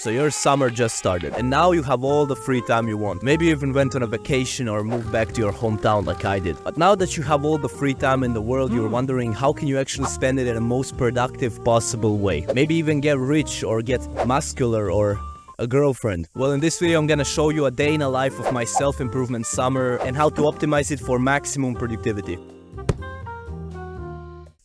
So your summer just started and now you have all the free time you want. Maybe you even went on a vacation or moved back to your hometown like I did. But now that you have all the free time in the world, you're wondering how can you actually spend it in the most productive possible way. Maybe even get rich or get muscular or a girlfriend. Well, in this video, I'm gonna show you a day in a life of my self-improvement summer and how to optimize it for maximum productivity.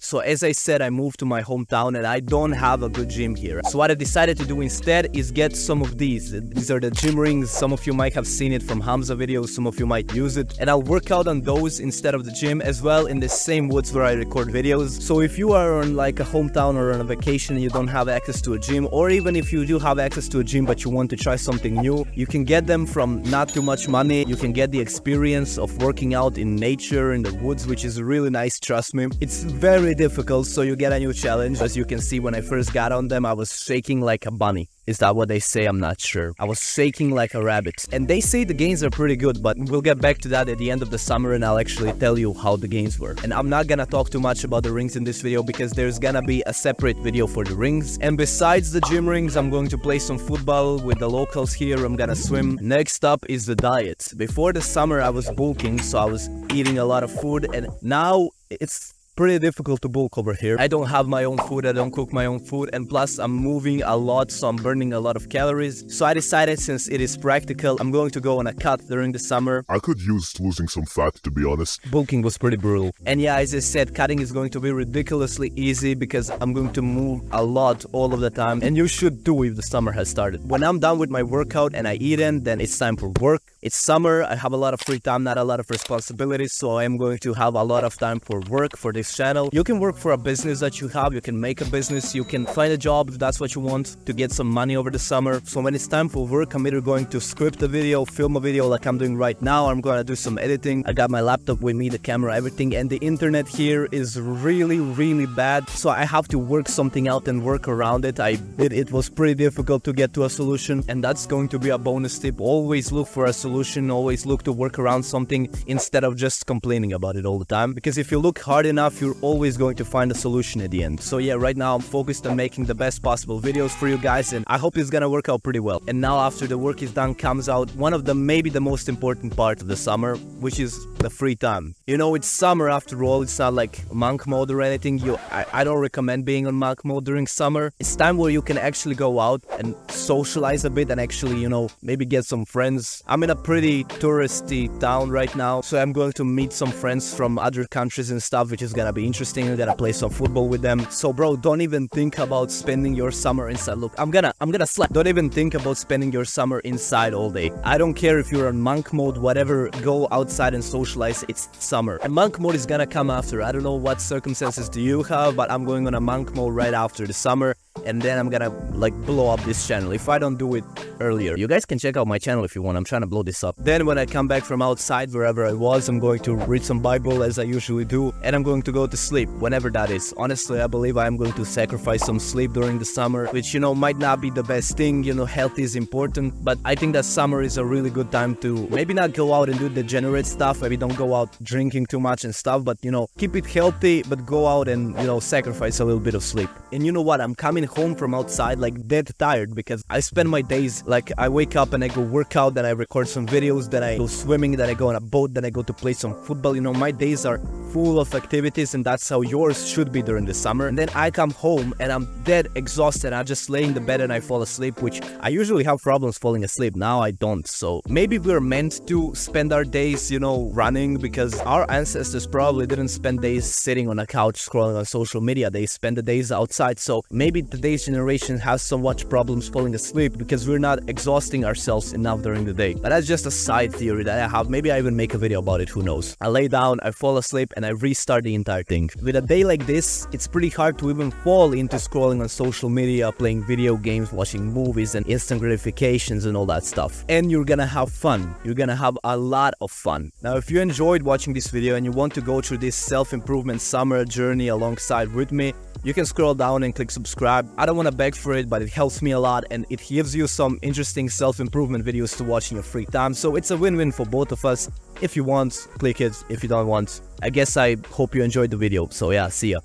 So as I said, I moved to my hometown and I don't have a good gym here. So what I decided to do instead is get some of these. These are the gym rings. Some of you might have seen it from Hamza videos. Some of you might use it. And I'll work out on those instead of the gym as well in the same woods where I record videos. So if you are on like a hometown or on a vacation and you don't have access to a gym, or even if you do have access to a gym but you want to try something new, you can get them from not too much money. You can get the experience of working out in nature, in the woods, which is really nice, trust me. It's very difficult, so you get a new challenge. As you can see, when I first got on them, I was shaking like a bunny. Is that what they say? I'm not sure. I was shaking like a rabbit. And they say the gains are pretty good, but we'll get back to that at the end of the summer and I'll actually tell you how the gains were. And I'm not gonna talk too much about the rings in this video because there's gonna be a separate video for the rings. And besides the gym rings, I'm going to play some football with the locals here. I'm gonna swim. Next up is the diet. Before the summer, I was bulking, so I was eating a lot of food and now it's pretty difficult to bulk over here. I don't have my own food, I don't cook my own food, and plus I'm moving a lot, so I'm burning a lot of calories. So I decided since it is practical, I'm going to go on a cut during the summer. I could use losing some fat, to be honest. Bulking was pretty brutal. And yeah, as I said, cutting is going to be ridiculously easy because I'm going to move a lot all of the time. And you should too if the summer has started. When I'm done with my workout and I eat in, then it's time for work. It's summer, I have a lot of free time, not a lot of responsibilities, so I am going to have a lot of time for work for this channel. You can work for a business that you have, you can make a business, you can find a job if that's what you want to get some money over the summer. So when it's time for work, I'm either going to script a video, film a video like I'm doing right now, I'm gonna do some editing. I got my laptop with me, the camera, everything, and the internet here is really, really bad. So I have to work something out and work around it. I did, it was pretty difficult to get to a solution, and that's going to be a bonus tip. Always look for a solution solution, always look to work around something instead of just complaining about it all the time. Because if you look hard enough, you're always going to find a solution at the end. So yeah, right now I'm focused on making the best possible videos for you guys and I hope it's gonna work out pretty well. And now after the work is done comes out one of the maybe the most important part of the summer, which is the free time. You know, it's summer after all, it's not like monk mode or anything. You, I, I don't recommend being on monk mode during summer. It's time where you can actually go out and socialize a bit and actually, you know, maybe get some friends. I'm in a pretty touristy town right now, so I'm going to meet some friends from other countries and stuff, which is gonna be interesting. I'm gonna play some football with them. So bro, don't even think about spending your summer inside. Look, I'm gonna, I'm gonna slap. Don't even think about spending your summer inside all day. I don't care if you're on monk mode, whatever, go outside and socialize. It's summer. And monk mode is gonna come after. I don't know what circumstances do you have, but I'm going on a monk mode right after the summer and then I'm gonna like blow up this channel if I don't do it earlier. You guys can check out my channel if you want, I'm trying to blow this up. Then when I come back from outside, wherever I was, I'm going to read some Bible as I usually do, and I'm going to go to sleep, whenever that is. Honestly, I believe I'm going to sacrifice some sleep during the summer, which you know might not be the best thing, you know, health is important, but I think that summer is a really good time to maybe not go out and do degenerate stuff, maybe don't go out drinking too much and stuff, but you know, keep it healthy, but go out and, you know, sacrifice a little bit of sleep. And you know what, I'm coming home from outside like dead tired because I spend my days like I wake up and I go work out, then I record some videos, then I go swimming, then I go on a boat, then I go to play some football. You know, my days are full of activities and that's how yours should be during the summer. And then I come home and I'm dead exhausted. I just lay in the bed and I fall asleep, which I usually have problems falling asleep. Now I don't. So maybe we're meant to spend our days, you know, running because our ancestors probably didn't spend days sitting on a couch scrolling on social media. They spend the days outside. So maybe today's generation has so much problems falling asleep because we're not exhausting ourselves enough during the day. But that's just a side theory that I have. Maybe I even make a video about it, who knows. I lay down, I fall asleep, I restart the entire thing. With a day like this, it's pretty hard to even fall into scrolling on social media, playing video games, watching movies, and instant gratifications and all that stuff. And you're gonna have fun. You're gonna have a lot of fun. Now, if you enjoyed watching this video and you want to go through this self-improvement summer journey alongside with me, you can scroll down and click subscribe. I don't want to beg for it, but it helps me a lot and it gives you some interesting self-improvement videos to watch in your free time. So it's a win-win for both of us. If you want, click it. If you don't want, I guess I hope you enjoyed the video. So yeah, see ya.